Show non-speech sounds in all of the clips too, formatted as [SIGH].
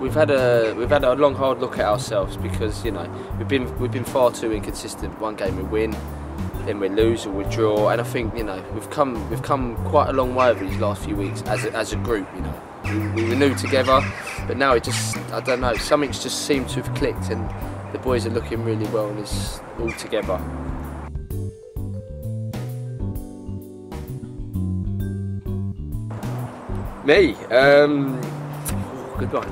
we've had a we've had a long hard look at ourselves because you know we've been we've been far too inconsistent. One game we win, then we lose or we draw, and I think you know we've come we've come quite a long way over these last few weeks as a, as a group. You know, we, we were new together, but now it just I don't know something's just seemed to have clicked, and the boys are looking really well and it's all together. Me, um, good one.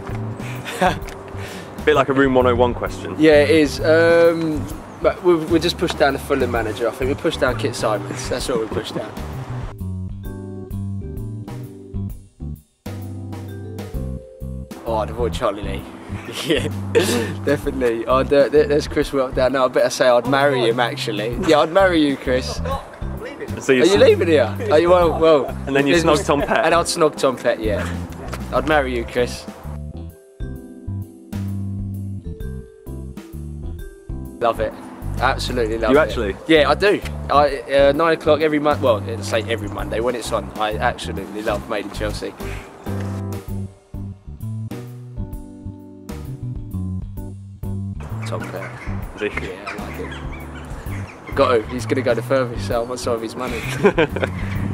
[LAUGHS] Bit like a Room 101 question. Yeah, it is. Um, but we we just pushed down the Fulham manager. I think we pushed down Kit Symons. That's all we pushed down. Oh, I'd avoid Charlie Lee. [LAUGHS] yeah, [LAUGHS] definitely. Oh, there, there- there's Chris Wilk down now. I better say I'd marry him actually. Yeah, I'd marry you, Chris. So Are you leaving here? Are you well? well And then you snog Tom Pett. And I'd snog Tom Pett. Yeah, I'd marry you, Chris. Love it. Absolutely love You it. actually? Yeah, I do. I, uh, nine o'clock every month. Well, let's say every Monday when it's on. I absolutely love Made in Chelsea. Tom Pett. Is he? Yeah, I like it. Got to. He's going to go the furthest, so I want some of his money. [LAUGHS]